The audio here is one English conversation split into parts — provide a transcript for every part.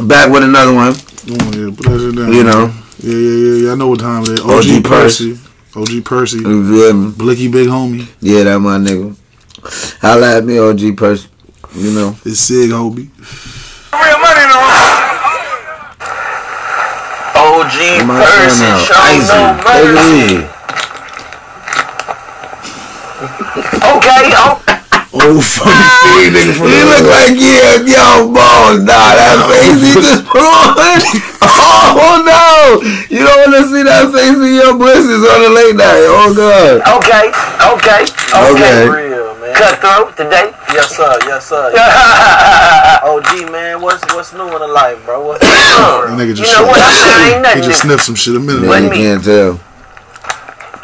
Back with another one. Oh, yeah, put that shit down. You know. Yeah, yeah, yeah, yeah. I know what time it is. OG, OG Percy. OG Percy. You feel? Blicky Big Homie. Yeah, that my nigga. Holla at me, OG Percy. You know. It's Sig Hobie. Real money in the room. OG Where my Percy son out? show Icy. no Take mercy. it. Okay, oh, Oh, funny thing, nigga from He the look like yeah, yo, balls, nah, that face he just put on. Oh no! You don't want to see that face in your britches on the late night. Oh god. okay, okay, Okay. okay. Real man. Cutthroat today. Yes sir, yes sir. OG man, what's what's new in the life, bro? What's That nigga you know what? I said I He just new. sniffed some shit a minute Yeah, ago. you can't tell.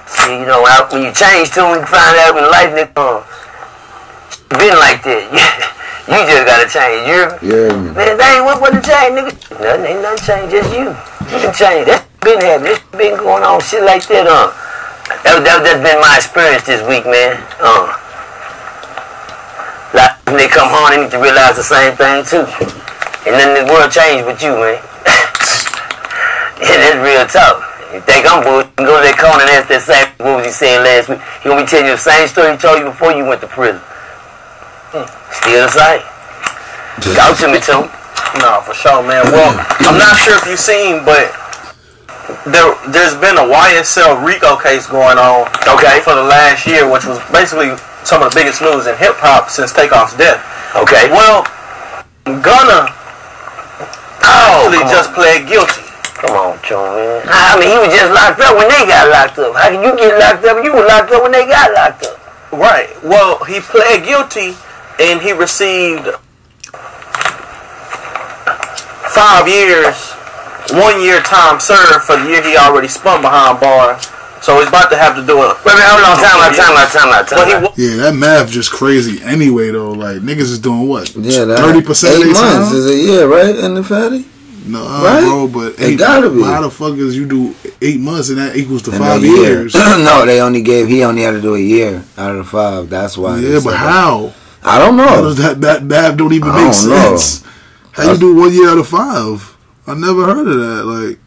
See, you know, out- when you change to when you find out when life nigga, uh, been like that. you just gotta change. You Yeah, man. man, that ain't what what to change, nigga. Nothing ain't nothing change, just you. You can change. That's been happening. This been going on, shit like that. Uh, that that that's been my experience this week, man. Uh, like when they come home, they need to realize the same thing too. And then the world changed with you, man. yeah, that's real tough. You think I'm bull? You go to that corner and ask that same what was he saying last week? He gonna be telling you the same story he told you before you went to prison. Hmm. Still the same. Talk to me, too. No, for sure, man. Well, I'm not sure if you've seen, but there there's been a YSL RICO case going on. Okay. For the last year, which was basically some of the biggest news in hip hop since Takeoff's death. Okay. Well, Gunna Oh, actually just on. pled guilty. Come on, Joe, man. I mean, he was just locked up when they got locked up. How can you get locked up? You were locked up when they got locked up. Right. Well, he pled guilty and he received five years, one year time served for the year he already spun behind bars. So he's about to have to do it. Wait a minute, hold on. Time out, time out, time out, time out. Yeah, that math just crazy anyway though. Like niggas is doing what? Yeah, thirty percent of eight their months time. is a year, right? In the fatty. No, Right? bro, but It eight, gotta be. How the fuck is you do eight months and that equals to In five year. years? no, they only gave. He only had to do a year out of the five. That's why. yeah, said but that. How? I don't How know. does that that math don't even I make don't know. sense? How you do one year out of five? I never heard of that. Like,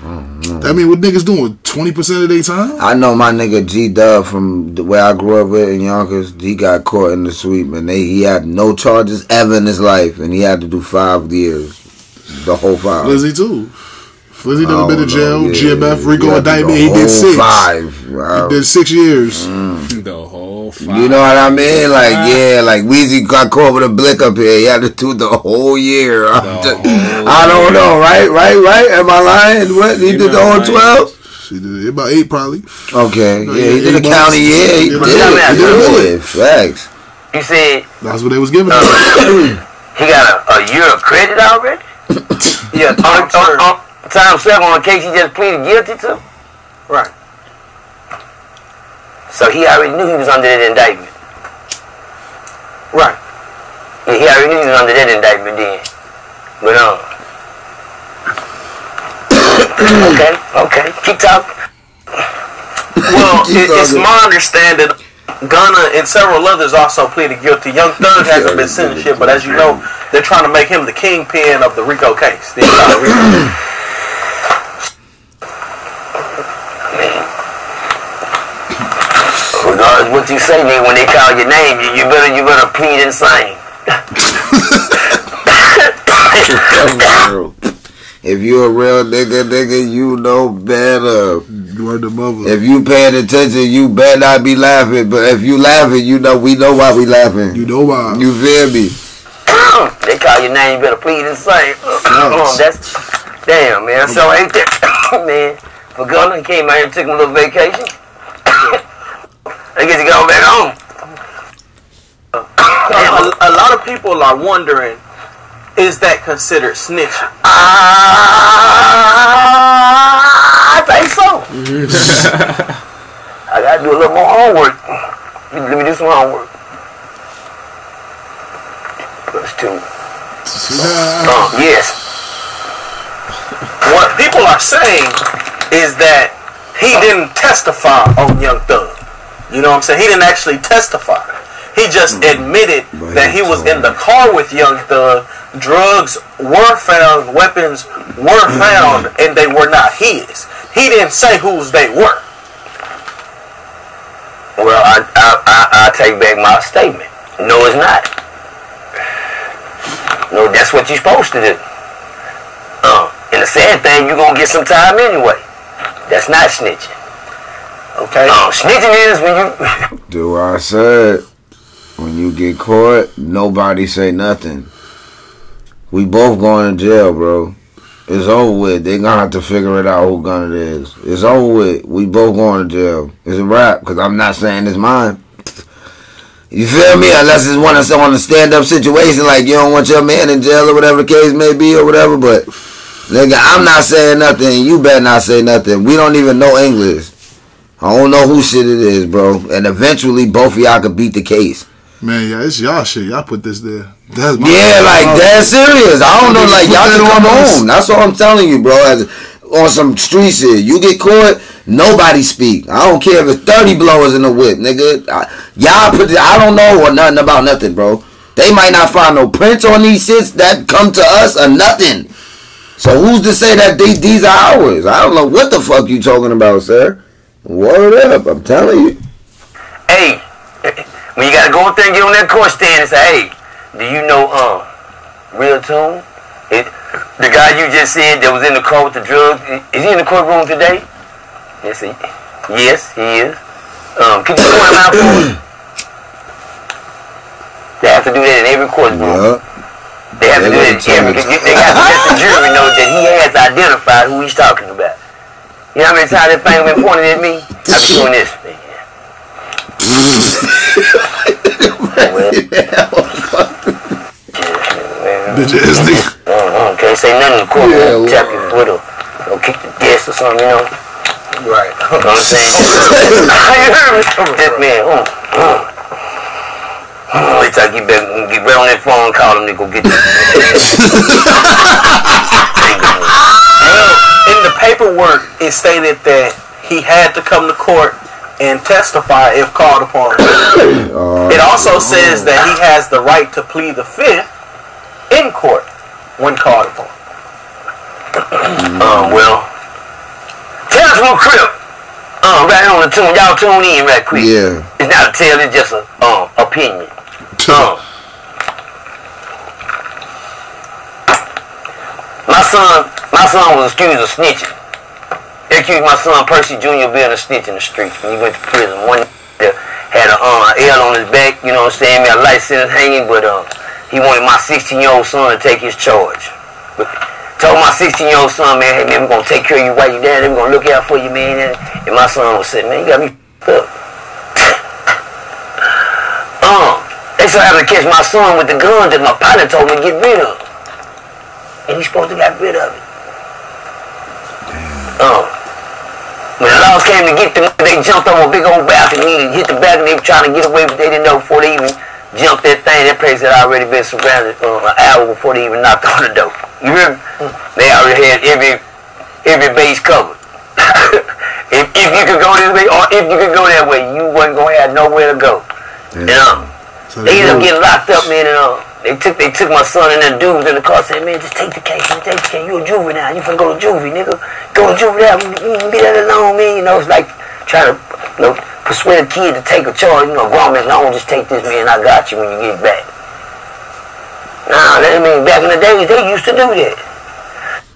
mm-hmm. I mean, what niggas doing? Twenty percent of their time? I know my nigga G Dub from the- way I grew up with in Yonkers. He got caught in the sweep, and they he had no charges ever in his life, and he had to do five years, the whole five. Flizzy too. Flizzy I never been to jail. know, yeah. GMF He Rico had indictment. He did six. Five. Wow. He did six years. Mm. The whole five. You know what I mean? Like, yeah, like Weezy got caught with a blick up here. He had to do the whole year. I'm The just- whole I don't know, right? Right? Right? Am I lying? What? He You did the whole lying. 12? He did about eight probably. Okay. No, Yeah, yeah, he did a county months. year. He Yeah, did but He did it. Facts. You said That's what they was giving Uh, him. he got a, a year of credit already? yeah, On, time on, served. on, time served on a case he just pleaded guilty to? Right. So he already knew he was under that indictment. Right. Yeah, he already knew he was under that indictment then. But um. okay, okay. Keep talking. Well, Keep it, it's my understanding Gunna and several others also pleaded guilty. Young Thug hasn't been sentenced yet, but as you know, they're trying to make him the kingpin of the RICO case. The entire RICO. Regardless what you say, nigga, when they call your name, you, you better you better plead and sing. if you a real nigga, nigga, you know better. Word the mother. If you paying attention, you better not be laughing. But if you laughing, you know we know why we laughing. you know why? You feel me? they call your name, you better plead insane. sing. That's damn man. So ain't that man? For Gunna, he came out here and took him a little vacation. I guess he going back home. a, a lot of people are wondering, is that considered snitching? Ah, I think so. I gotta do a little more homework. Let me do some homework. Plus two. Oh, yes. What people are saying is that he didn't testify on Young Thug. You know what I'm saying? He didn't actually testify. He just admitted But that he he was in the car with Young Thug drugs were found, weapons were found, and they were not his. He didn't say whose they were. Well, I, I, I, I take back my statement. No, it's not. No, that's what you're supposed to do. Uh, and the sad thing, you're going to get some time anyway. That's not snitching. Okay. Uh, snitching is when you... Do what I said. When you get caught, nobody say nothing. We both going to jail, bro. It's over with. They gonna have to figure it out who gun it is. It's over with. We both going to jail. It's a wrap because I'm not saying it's mine. You feel me? Unless it's one of on a stand up situation, like you don't want your man in jail or whatever the case may be or whatever. But nigga, I'm not saying nothing. You better not say nothing. We don't even know English. I don't know who shit it is, bro. And eventually, both of y'all could beat the case. Man, yeah, it's y'all shit. Y'all put this there. That's my Yeah, like that's serious. I don't know, like y'all can come home. That's all I'm telling you, bro. As, on some street shit, you get caught, nobody speak. I don't care if it's thirty blowers in the whip, nigga. I, y'all put, I don't know or nothing about nothing, bro. They might not find no prints on these shits that come to us or nothing. So who's to say that these, these are ours? I don't know what the fuck you talking about, sir. Word up, I'm telling you. hey, when you got to go up there and get on that court stand and say, hey, do you know um, Real Tune? It, the guy you just said that was in the car with the drugs, is he in the courtroom today? Yes, he, yes, he is. Um, could you point him out for me? They have to do that in every courtroom. Yeah. They have to do They that in every. They got to let the jury know that he has identified who he's talking about. You know how many times that thing been pointed at me? I be doing this. bitch ass nigga. Uh-huh. Can't say nothing in court. Yeah, Yeah, tap your foot or, or kick the desk or something, you know. Right. You know what I'm saying? you heard me? This man, mm, mm. Wait till I get back, get right on that phone and call him to go get this. Well, in paperwork, it stated that he had to come to court and testify if called upon. it also says that he has the right to plead the fifth in court when called upon. Uh, well, tell us real quick. Uh, right on the tune. Y'all tune in right quick. Yeah. It's not a tale, it's just a um, opinion. Um, my son, my son was accused of snitching. They accused my son Percy Jr. of being a snitch in the streets when he went to prison. One had a uh, L on his back, you know what I'm saying, a life sentence hanging, but um, he wanted my 16 year old son to take his charge. But told my 16 year old son, man, hey man, we're gonna take care of you while you're down there, we're gonna look out for you, man. And, my son was saying, man, you got me f***ed up. Um, they so happened to catch my son with the gun that my partner told me to get rid of. And he's supposed to got rid of it. Um, when the laws came to get them, they jumped on a big old balcony and hit the balcony. They were trying to get away, but they didn't know before they even jumped that thing. That place had already been surrounded uh, an hour before they even knocked on the door. You remember? They already had every every base covered. if, if you could go this way or if you could go that way, you wasn't gonna have nowhere to go. And um, So they ended up getting locked up, man, and uh, they took they took my son and them dudes in the car, said, man, just take the case, man, take the case. You a juvenile, you finna go to juvie, nigga. Go to juvenile, you can be that alone, man. You know, it's like trying to you know, persuade a kid to take a charge. You know, grown man, no, just take this, man. I got you when you get back. Nah, that I mean, back in the days, they used to do that.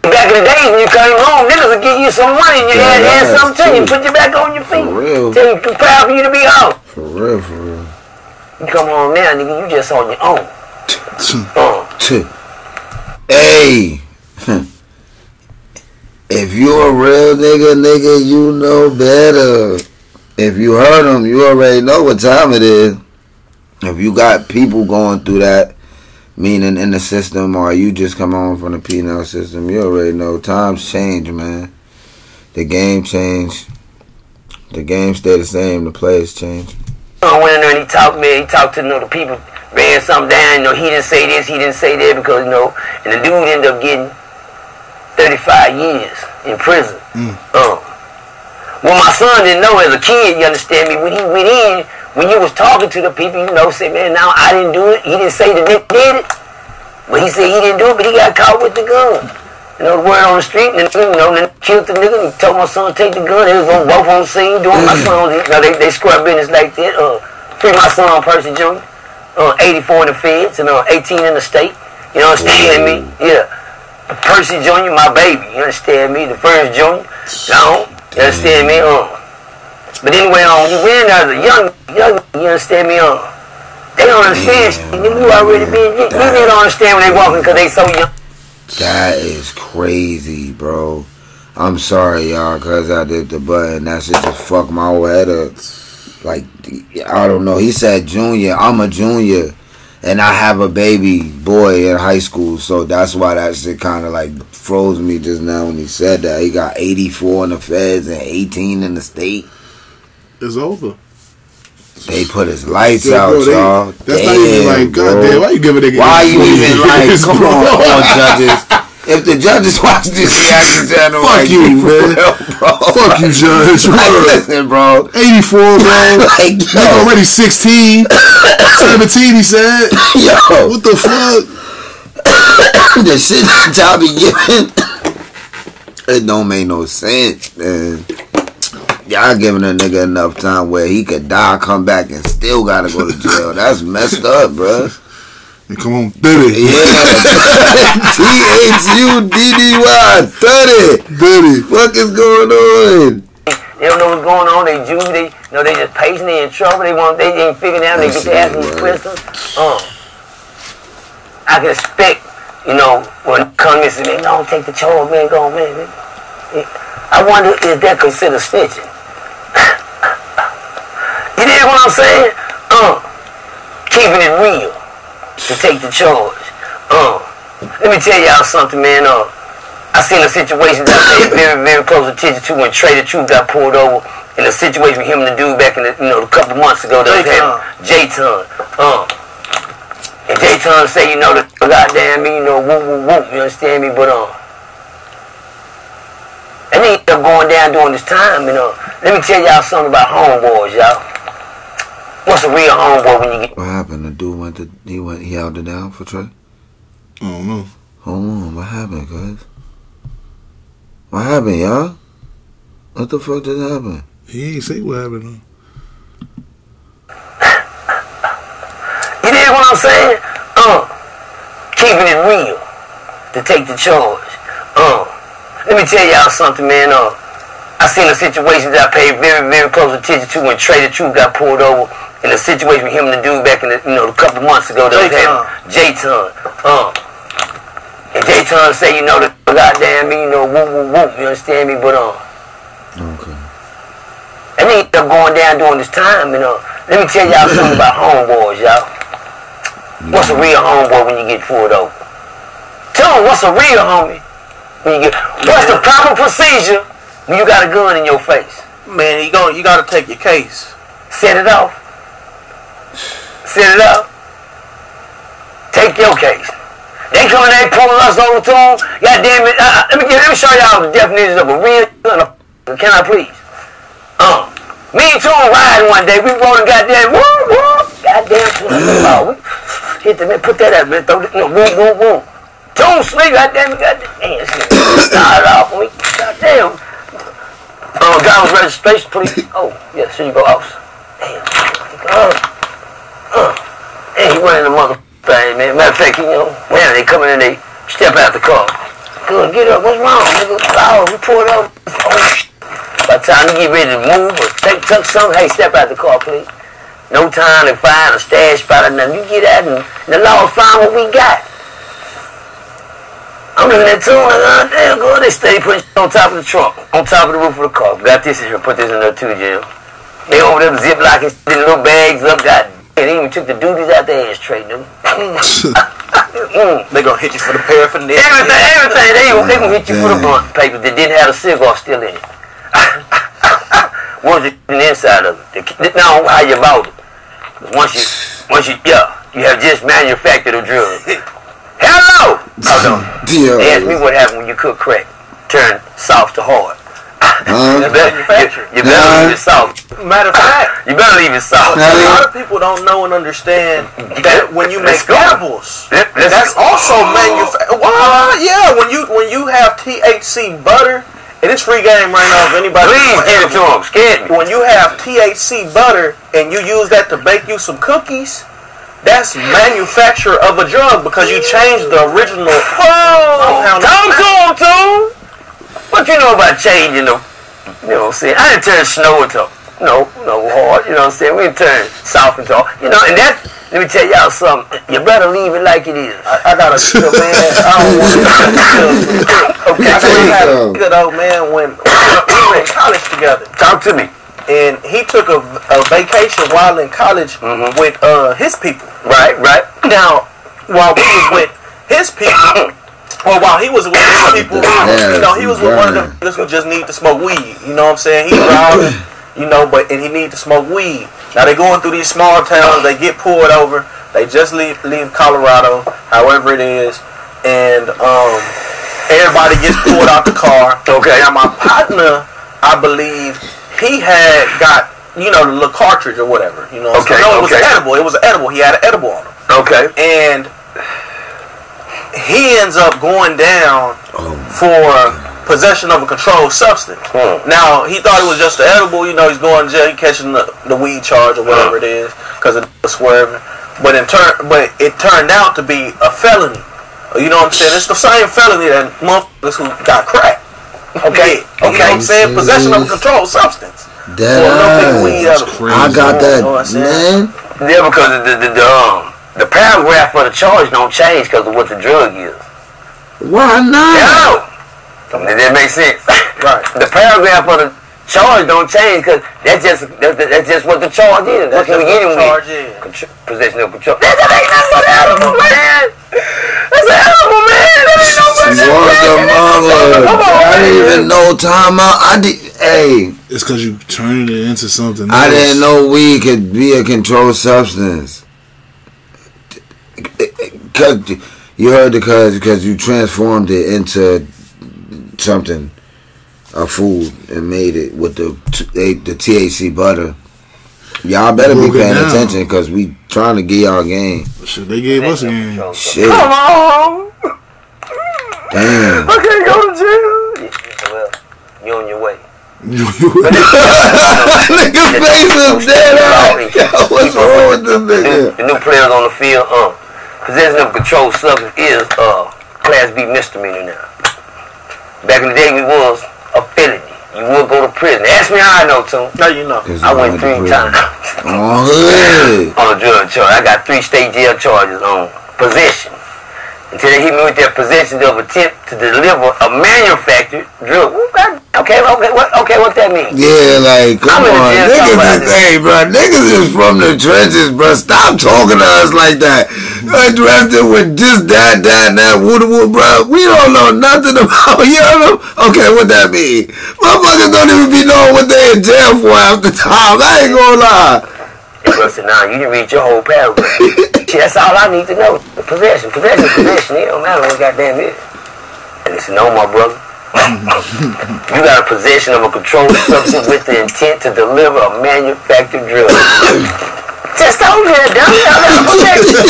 Back in the days when you came home, niggas would give you some money and you had, had something to you, put you back on your feet. For real. Tell you proud for you to be out. For real, for real. You come home now, nigga, you just on your own. Tch. Hey, if you a real nigga, nigga, you know better. If you heard them, you already know what time it is. If you got people going through that, meaning in the system, or you just come on from the penal system, you already know times change, man. The game changed. The game stay the same. The players change. I went in there and he talked, man, he talked to know, the people, ran something down, you know, he didn't say this, he didn't say that, because, you know, and the dude ended up getting 35 years in prison. Uh, well, my son didn't know as a kid, you understand me, when he went in, when you was talking to the people, you know, say, man, now I didn't do it, he didn't say the nigga did it. But he said he didn't do it, but he got caught with the gun. You know, the word on the street, and you know, then killed the nigga and told my son to take the gun. They was on both on scene doing my son. You know, they, they square business like that. Uh, free my son, Percy Jr. Uh, 84 in the feds and uh, 18 in the state. You understand me? Yeah. Percy Jr., my baby. You understand me? The first Junior. No. You understand me? Uh. But anyway, um, you win as a young, young, you understand me? Uh, they don't understand shit. You already been, you, you don't understand when they walking because they so young. That is crazy, bro. I'm sorry, y'all, cause I did the button. That shit just fucked my whole head up. Like, I don't know. He said junior. I'm a junior, and I have a baby boy in high school, so that's why that shit kind of like froze me just now when he said that. He got 84 in the feds and 18 in the state. It's over. They put his lights Yeah, out, y'all. That's not even Damn, like, bro. goddamn, why you giving a nigga Why you even like, years, come on, come on, judges. If the judges watch this reaction channel, Fuck like, you, man. real, bro. Fuck you, Judge. Like, listen, bro. 84, bro. Like, yo, already 16. 17, he said. yo, What the fuck? the shit that y'all be giving, it don't make no sense, man. Y'all giving a nigga enough time where he could die, come back, and still gotta go to jail. That's messed up, bro. Hey, come on, Diddy. Yeah. T H U D D Y, 30. Diddy. Fuck is going on? They don't know what's going on. They Jews. They, you know, they just pacing. They in trouble. They want. They ain't figuring out. They get to asking these questions. Uh, I can expect, you know, when come and say, man, don't take the charge, man. Go on, man. man. I wonder is that considered snitching? you dig what I'm saying? Uh, keeping it real to take the charge. Uh, let me tell y'all something, man. Uh, I seen a situation that I paid very, very close attention to when Trae tha Truth got pulled over in a situation with him and the dude back in the, you know, a couple months ago. That was J-Ton. J-Ton. Uh, and J-Ton say, you know, the goddamn me, you know, whoop, whoop, whoop, you understand me? But, uh, and he ended up going down during this time, you know. Let me tell y'all something about homeboys, y'all. What's a real homeboy when you get What? The to he went he held it down for Trey. I don't know. Hold on, what happened, guys? What happened, y'all? What the fuck just happened? He ain't say what happened. You dig what I'm saying? Uh, keeping it real to take the charge. Uh, let me tell y'all something, man. Uh, I seen a situation that I paid very, very close attention to when Trae tha Truth got pulled over in a situation with him and the dude back in the, you know, a couple months ago. That was having J-Ton. Uh, and J-Ton say, you know, the goddamn me, you know, whoop, whoop, whoop. You understand me? But, uh, Okay. and they ended up going down during this time, you know. Let me tell y'all something about homeboys, y'all. What's a real homeboy when you get pulled over? Tell them what's a real homie when you get. What's the proper procedure when you got a gun in your face? Man, you going you gotta take your case. Set it off. Set it up. Take your case. They come in there pulling us over to them. God damn it. Uh, let me get, let me show y'all the definition of a real and a- Can I please? Uh, me and Tune riding one day. We rolling goddamn woo woo. Goddamn Tune. Oh, hit the man. Put that up, man. Throw it. No, boom boom boom. Tune sleep. Goddamn it. Goddamn. Man, this nigga started off me. Goddamn. Uh, driver's registration, please. Oh, yeah, here you go, officer. Damn. Uh, uh. Hey, he running the mother thing, man. Matter of fact, you know, man, they come in and they step out the car. Good, get up. What's wrong, nigga? Oh, we pulled up. Oh, By the time you get ready to move or take tuck something, hey, step out the car, please. No time to find a stash spot or nothing. You get out and the law find what we got. I'm in at two like, oh, damn, good. They stay putting on top of the trunk, on top of the roof of the car. Got this here, put this in there too, Jim. They over there ziplocking shit in little bags up, got and they even took the duties out the ashtray, dude. Mm. They gonna hit you for the paraphernalia. Everything, everything. They, gon- they gonna hit you for the Damn. blunt paper that didn't have a cigar still in it. what was it in the inside of it? The, no, how you bought it. 'Cause Once you, once you, yeah, you have just manufactured a drug. Hello! Oh, no. They asked me what happened when you cook crack. Turn soft to hard. Huh? You better, you, you better leave it soft. Matter of fact, You better leave it soft. Now, a lot of people don't know and understand that when you make Let's edibles, that's go. also manufactured. Well, yeah, when you when you have THC butter, and it's free game right now. If anybody Please wants give it to edibles. him. Scared me. when you have THC butter and you use that to bake you some cookies, that's manufacture of a drug because you changed the original. Whoa! Talk to him, too. What you know about changing the, you know what I'm saying? I didn't turn snow into, no, no hard, you know what I'm saying? We didn't turn soft into, you know, and that, let me tell y'all something. You better leave it like it is. I, I got a nigga, man. I don't want to. Okay, I Take got a some. nigga though, man. When we were in college together, Talk to me. and he took a, a vacation while in college Mhm. with uh, his people. Right, right. Now, while we was with his people, or while he was with his people, you know, he was with one of them niggas who just need to smoke weed. You know what I'm saying? He you know, but and he need to smoke weed. Now they going through these small towns, they get pulled over. They just leave leave Colorado, however it is, and um, everybody gets pulled out the car. Okay. Now my partner, I believe, he had got you know the little cartridge or whatever. You know, Okay, no, it was okay. edible. It was an edible. He had an edible on him Okay. and he ends up going down for possession of a controlled substance. Hmm. Now he thought it was just an edible, you know, he's going to jail, he catching the, the weed charge or whatever it is because of the swerving. But in turn, but it turned out to be a felony. You know what I'm saying? It's the same felony that motherfuckers who got crack. Okay. You know what I'm saying? Possession of a controlled substance. That Well, no big weed ass. out of- I got You know that, man. Yeah, because the, the, the, um, the paragraph for the charge don't change because of what the drug is. Why not? Yeah. Does that make sense? Right. The paragraph for the charge don't change because that's just that, that- that's just what the charge is. That's That's what just we what getting the with. charge is. Contr- Possession of control. That, that ain't nothing but animal, man. That's an animal, man. That ain't no What the mother? Come on, I didn't even know time out. I did. Hey, It's because you turned it into something. I didn't know weed could be a controlled substance. Cause you heard the because because you transformed it into something, a food, and made it with the the THC butter. Y'all better be paying down. attention because we trying to get y'all game. Shit, they gave us a game. Shit, Come on. damn. I can't go to jail. Well, you on your way. Nigga face is dead out. Yo, what's wrong with this The new, nigga? the new players on the field, uh, possession of controlled substance is uh, class B misdemeanor now. Back in the day, we was a felony. You would go to prison. Ask me how I know, too. Now you know. I went to three times Oh, hood. on a drug charge. I got three state jail charges on possession. Until they hit me with their possession of attempt to deliver a manufactured drug. Ooh, God, Okay, okay, what, okay, what that mean? Yeah, like, come on. Niggas is, hey, bro, niggas is from the trenches, bro. Stop talking to us like that. Addressed it with just that, that, that, woo woo, bro. We don't know nothing about, you know? Okay, what that mean? Motherfuckers don't even be knowing what they in jail for half the time. I ain't gonna lie. Bro said, nah, you didn't read your whole paragraph. See, that's all I need to know. The possession, possession, possession. It don't matter what goddamn it is. And said, no, my brother. you got a possession of a controlled substance with the intent to deliver a manufactured drug. Just told you that, dummy. I got a possession.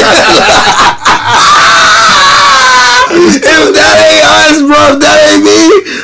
If that ain't us, bro, if that ain't me,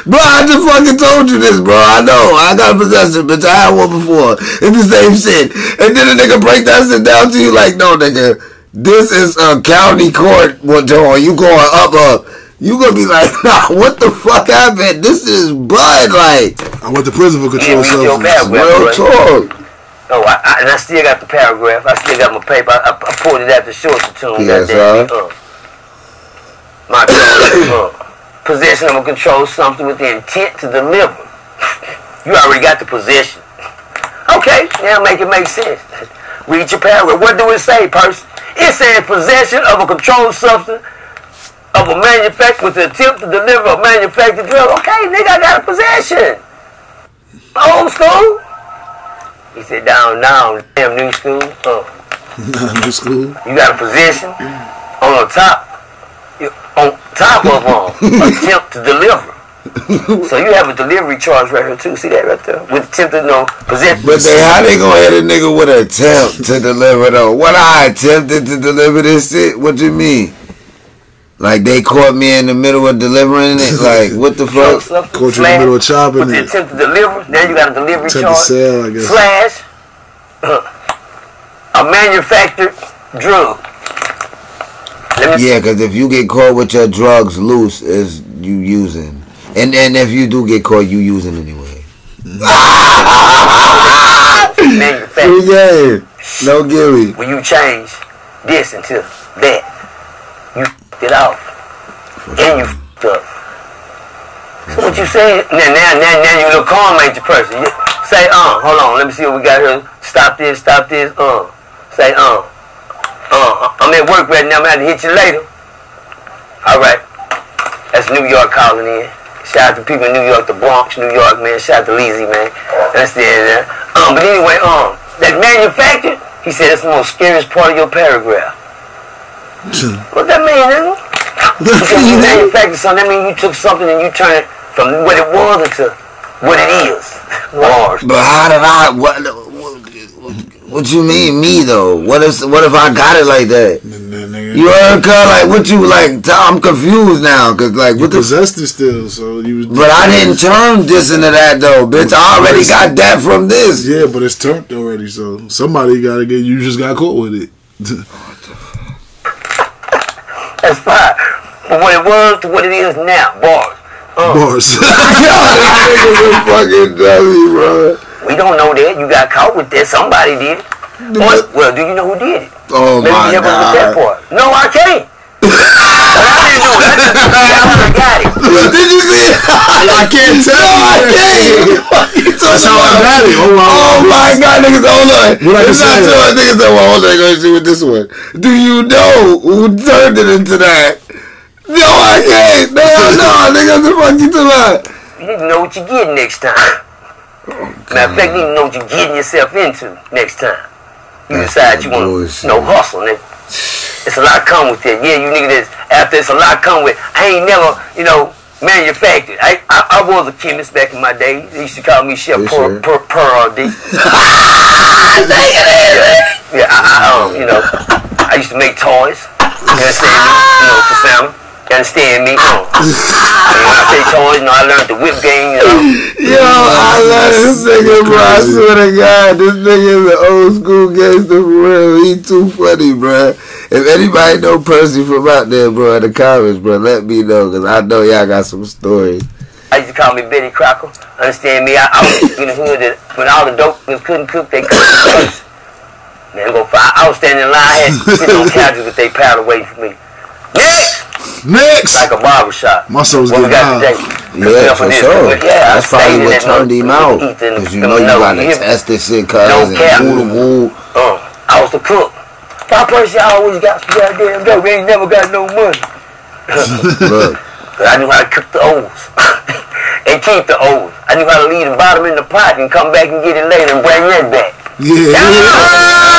bro, I just fucking told you this, bro. I know. I got a possession, bitch. I had one before. It's the same shit. And then a nigga break that shit down to you like, no, nigga, this is a county court, what, Joe? You going up, up. You gonna be like, nah, what the fuck happened? This is Bud, like, I went to prison for controlled Yeah, we still substances. bad, real right. talk. Oh, I, I, and I still got the paragraph. I still got my paper. I, I, I pulled it out to show it to him. Yes, goddamn. sir. Uh, my uh, possession of a control something with the intent to deliver. You already got the possession. Okay, now make it make sense. Read your paragraph. What do it say, person? It says possession of a controlled substance of a manufacturer with attempt to deliver a manufactured drug. Okay, nigga, I got a possession. Old school. He said, down, down, damn new school. Uh, New school. you got a position on the top, on top of um, attempt to deliver. So you have a delivery charge right here too. See that right there with attempt attempted no possession. But they how they gonna hit a nigga with an attempt to deliver though? What I attempted to deliver this shit? What do you mean? Like they caught me in the middle of delivering it? Like what the fuck? Caught you in the middle of chopping With the it. attempt to deliver, then you got a delivery Attempt to charge. sell, I guess. Slash a manufactured drug. Yeah, because if you get caught with your drugs loose, is you using, and and if you do get caught, you using anyway. manufacture. game, no gilly. When you change this into that, you f***ed it out. And you f***ed up. So what you saying? Now, now, now, now you look calm major person. You say, uh, hold on, let me see what we got here. Stop this, stop this, uh. Say, uh. Uh, I'm at work right now, I'm gonna have to hit you later. Alright. That's New York calling in. Shout out to people in New York, the Bronx, New York, man. Shout out to Leezy, man. That's the end of that. Um, but anyway, um, that manufacturer, he said that's the most scariest part of your paragraph. What that mean, nigga? Because you manufactured something, that mean you took something and you turned it from what it was into what it is. Bars. But how did I? What? What, what you mean me though? What if what if I got it like that? You heard, cuz like what you like? I'm confused now, cause like You what the. F- it still, so you was. but I didn't turn this into that though, bitch. I already got that from this. Yeah, but it's turned already, so somebody gotta get. You just got caught with it. That's fine. But what it was to what it is now, bars. Uh, Bars. Yo, this nigga's a fucking dummy, bro. we don't know that. You got caught with that. Somebody did it. Or, well, do you know who did it? Oh Maybe my you with that god. part. No, I can't. I didn't know. That's I can't tell No, I can't. That's how I got it. Oh, wow. Oh my god, niggas, hold on. What it's can not say? too much. Niggas say, well, hold on, go see with this one. Do you know who turned it into that? No, I can't. No, no, nigga, the fuck you talking about? You know what you're getting next time. Oh, Matter of fact, you know what you're getting yourself into next time. You That's decide you want bullshit. to no hustle, nigga. It's a lot come with that. Yeah, you niggas. After it's a lot come with. I ain't never, you know, manufactured. I, I I was a chemist back in my day. They used to call me Chef Yes, Per. Per Per day. Yeah, I, I um, you know, I used to make toys. You understand me? You know, for Sam. You understand me? And when I say toys, you know, I learned the whip game. You know. Yo, I love this nigga, bro. I swear to God, this nigga is an old school gangster for real. He too funny, bro. If anybody know Percy from out there, bro, in the comments, bro, let me know, because I know y'all got some stories. I used to call me Betty Crocker. Understand me? I, I was in the hood that when all the dope niggas couldn't cook, they cooked first. Man, go five. I was standing in line, I had to sit on couches with they pal away from me. Next! Next. Like a barber shop. My soul's What we getting got high. Yeah, for this. sure. But yeah, I That's probably what turned him out. Because you know you got to test this shit, cuz, No and cap. woo the woo. Uh, I was the cook. My person always got some goddamn dope. We ain't never got no money. Look, But I knew how to cook the O's. and keep the O's. I knew how to leave the bottom in the pot and come back and get it later and bring that back. Yeah.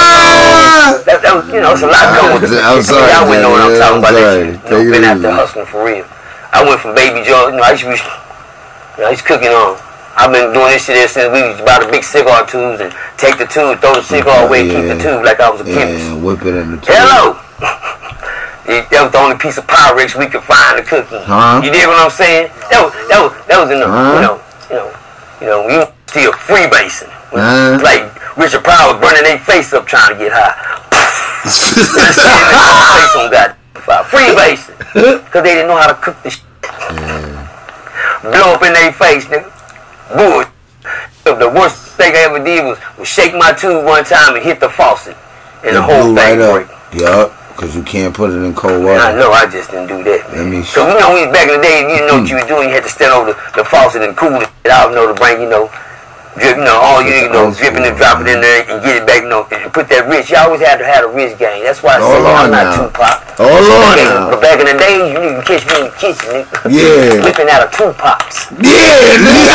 That, that was, you know, it's a lot going with it. I'm sorry, Y'all wouldn't know what I'm talking I'm about. sorry. That shit. You know, been there hustling for real. I went from Baby Joe, you know, I used to be, you know, I used to cooking on. I've been doing this shit ever since we used to buy the big cigar tubes and take the tube, throw the cigar away, and keep the tube like I was a chemist. and whip it in the tube. Hello! That was the only piece of Pyrex we could find to cook in. Huh? You dig what I'm saying? That was that was that was in the Huh? you know you know you know we still freebasing. Huh? Like Richard Pryor was burning their face up trying to get high. face on God fire. Freebasing. Cause they didn't know how to cook the shit. Blow up in their face, nigga. Bull. The worst thing I ever did was, was shake my tube one time and hit the faucet. And the It whole blew thing right break. up. Yup, because you can't put it in cold water. I know, I just didn't do that, Let man. me So you know, we back in the day, you didn't know what you hmm. were doing. You had to stand over the, the faucet and cool it out, you know, to bring, you know, you know, all you need to know, dripping and dropping in there and get it back, you know, and put that rich. You always had to have a rich game. That's why I oh, say Hold I'm not now. Tupac. Okay, now. But back in the day, you need to catch me in the kitchen, nigga. Yeah. Whipping out of Tupacs. Yeah, nigga.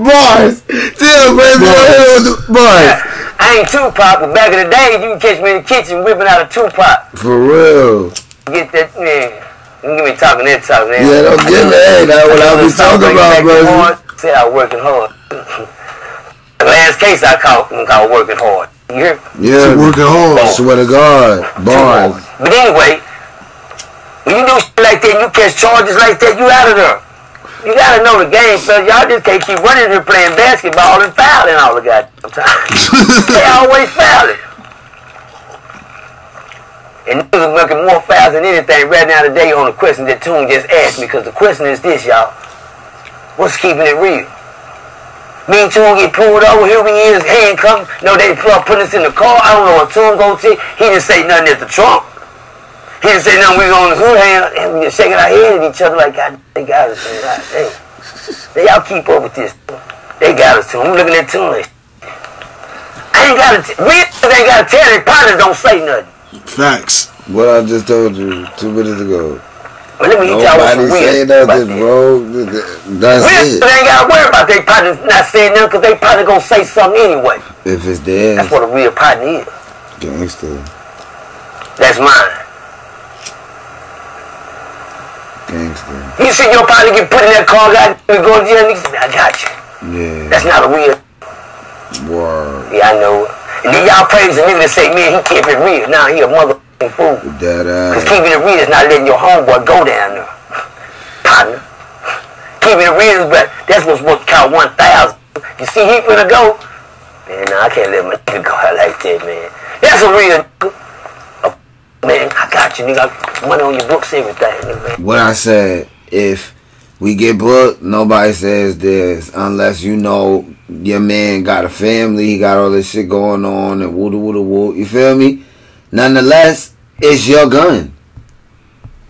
Bars. Chill, baby. Bars. I ain't Tupac, but back in the days, you can catch me in the kitchen whipping out of Tupac. For real. get that man. You give me talking that talk, man. Yeah, don't give me. Hey, that's what I be talking about, bro. Say I was working hard. the last case I caught, I was working hard. You hear? Yeah, Working hard. swear to God, bars. But anyway, when you do shit like that, you catch charges like that, you out of there. You gotta know the game, so y'all just can't keep running here playing basketball and fouling all the goddamn time. they always fouling. And niggas are making more fouls than anything right now today on the question that Tune just asked me, because the question is this, y'all. What's keeping it real? Me and Tune get pulled over, here we is, handcuffed. No, they put us in the car. I don't know what Tune go to. He didn't say nothing at the trunk. He didn't say nothing. We was on the hood hand and we just shaking our head at each other like, God, they got us. God, hey. They y'all keep up with this. They got us too. I'm looking at Tune. I ain't got to. We ain't got to tell their partners don't say nothing. Facts. What I just told you two minutes ago. But let me tell you Nobody say nothing, that. bro. That's We it. ain't got to worry about they partners not saying nothing because they probably going to say something anyway. If it's theirs, That's what a real partner is. gangster, That's mine. gangster. You see your partner get put in that car, got to go to jail, niggas say, I got you. Yeah, That's not a real. word. Yeah, I know. Then y'all praise a nigga that say, man, he keep it real. Now he a motherfucking fool. That ass. keeping it real is not letting your homeboy go down there. Partner. Keeping it real is but that's what's what count 1,000. You see he finna go? Man, nah, I can't let my nigga go out like that, man. That's a real nigga. Oh, Man, I got you, nigga. Got Money on your books, everything, nigga. What I said, if we get booked, nobody says this unless you know your man got a family, he got all this shit going on, and woo woo woo. You feel me? Nonetheless, it's your gun.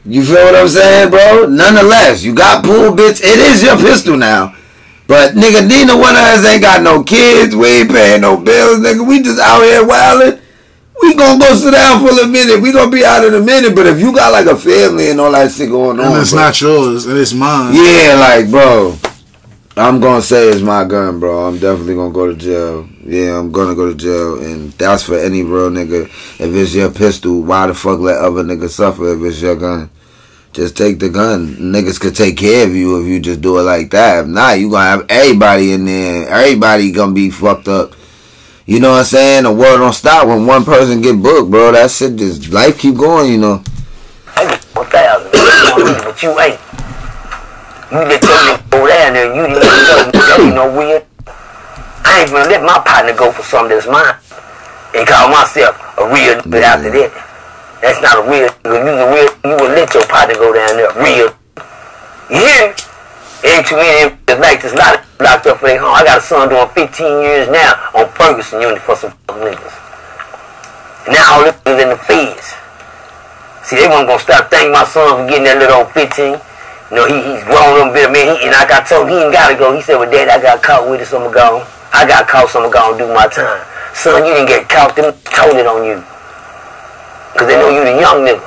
You feel what I'm saying, bro? Nonetheless, you got pool, bitch. It is your pistol now. But nigga, neither one of us ain't got no kids. We ain't paying no bills, nigga. We just out here wilding. We gonna go sit down for a minute. We gonna be out in a minute. But if you got like a family and all that shit going on, And it's bro, not yours, and it's mine. yeah, like bro, I'm gonna say it's my gun, bro. I'm definitely gonna go to jail. Yeah, I'm gonna go to jail, and that's for any real nigga. If it's your pistol, why the fuck let other niggas suffer if it's your gun? Just take the gun. Niggas could take care of you if you just do it like that. If not, you gonna have everybody in there. Everybody gonna be fucked up. You know what I'm saying? The world don't stop when one person get booked, bro. That shit just life keep going. You know. I get 1,000, but you ain't. You let your nigga go down there, you didn't know, that ain't no weird. I ain't gonna let my partner go for something that's mine and call myself a real nigga after that. That's not a real nigga. You a real, you would let your partner go down there, real. You hear me? Ain't too many like this lot locked up their home. I got a son doing 15 years now on Ferguson Unit for some niggas. Now all this is in the feds. See, they wasn't gonna stop thanking my son for getting that little old 15. You know, he, he's grown a little bit, man. He, and I got told he ain't gotta go. He said, well, Dad, I got caught with it, so I'm gone. I got caught, so I'm gonna do my time. Son, you didn't get caught. Them told it on you. Because they know you the young nigga.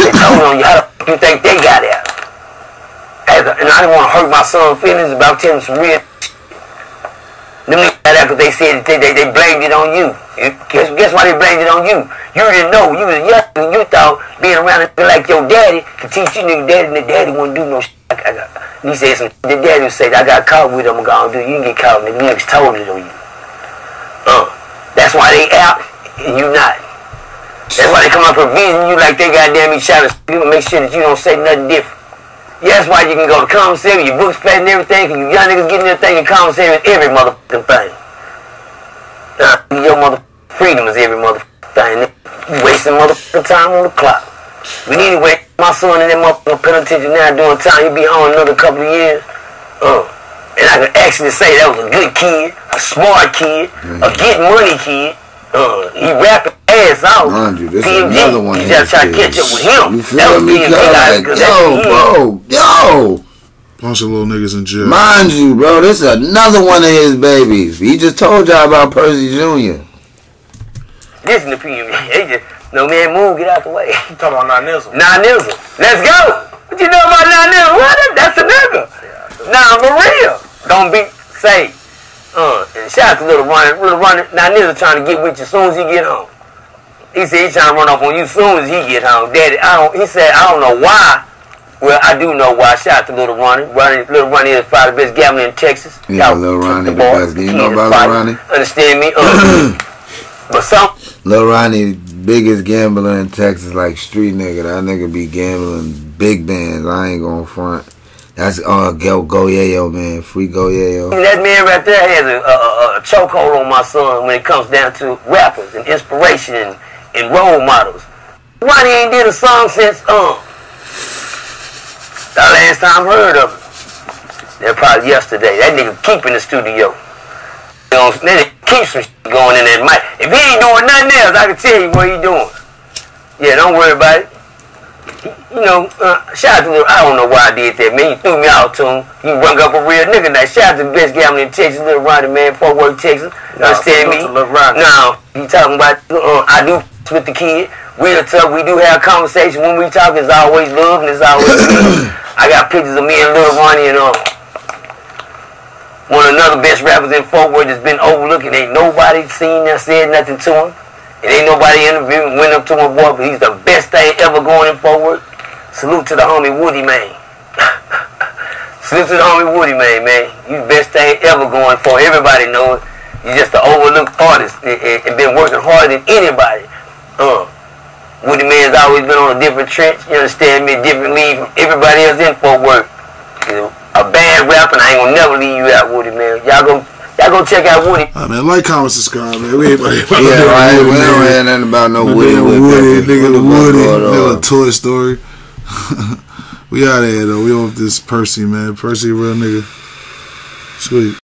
they told it on you. How the fuck you think they got out? As a, and I didn't want to hurt my son's feelings about telling some real them got out because they said they, they, they blamed it on you. Guess, guess why they blamed it on you? You didn't know. You was young and you thought being around it like your daddy could teach you nigga daddy and the daddy wouldn't do no shit. I, I got, he said some, the daddy said, I got caught with them, I'm gonna do. You get caught and the niggas told it on you. Uh, that's why they out and you not. That's why they come up provision you like they goddamn each other. Make sure that you don't say nothing different. That's why you can go to commissary, your books fat and everything, cause you young niggas getting their thing in commissary is every motherfucking thing. Nah, your mother freedom is every motherfucking thing. You wasting motherfucking time on the clock. But anyway, my son in that motherfucking penitentiary now doing time, he'll be home another couple of years. Uh, and I can actually say that was a good kid, a smart kid, a get money kid. Uh, he rapping ass out. Mind you, this is PMG, another one You of just his try to catch up with him. You That feel was me? PMG Cause guys, like, 'cause that's yo, bro, yo. Bunch of little niggas in jail. Mind you, bro, this is another one of his babies. He just told y'all about Percy Jr. Listen to PMG. They just, no man, move, get out the way. You talking about not nizzle? Nah, Nizzle. Let's go. What you know about Nah Nizzle? What? That's a nigga. Nah, Maria. Don't be safe. Uh, and shout out to Little Runner. Little Runner. Nah Nizzle trying to get with you as soon as he get home. He said he's trying to run off on you soon as he get home. Daddy, I don't. He said I don't know why. Well, I do know why. Shout out to Little Ronnie. Ronnie Little Ronnie is probably the best gambler in Texas. Yeah, Y'all took Ronnie, the ball, best. You know about fight. Ronnie? Understand me? Uh, but some Lil Ronnie, biggest gambler in Texas, like street nigga. That nigga be gambling big bands. I ain't gonna front. That's uh Go Go Yayo man, free Go Yayo. That man right there has a, a, a, a chokehold on my son when it comes down to rappers and inspiration and, and role models. Ronnie ain't did a song since um the last time I heard of him. That probably yesterday. That nigga keep in the studio. You know, then it keeps some shit going in that mic. If he ain't doing nothing else, I can tell you what he doing. Yeah, don't worry about it. You know, uh, shout out to Lil, I don't know why I did that, man. You threw me out to him. You rung up a real nigga now. Shout out to the best gambler in Texas, Little Ronnie, man, Fort Worth, Texas. Nah, Understand me? Now, he talking about, uh, I do with the kid. Real tough. We do have conversation when we talk. It's always love and it's always. I got pictures of me and Lil Ronnie and uh, one of another best rappers in Fort Worth that's been overlooked. and Ain't nobody seen or said nothing to him. It ain't nobody interviewed, went up to him, boy, but he's the best thing ever going in Fort Worth. Salute to the homie Woody, man. Salute to the homie Woody, man, man. You the best thing ever going for. Everybody knows. it. You just an overlooked artist and, and, and been working harder than anybody. Uh, Woody Man's always been on a different trench, you understand me, different league from everybody else in Fort Worth. You know, a bad rapper, and I ain't gonna never leave you out, Woody, man. Y'all go, y'all go check out Woody. All right, mean, like, comment, subscribe, man. We ain't about to Yeah, right. We don't nigga. have nothing about no Nigga, Woody Woody, Woodpecker. nigga, What the fuck Woody, going nigga. Toy Story. we out of here though. We on with this Percy, man. Percy, real nigga. Sweet.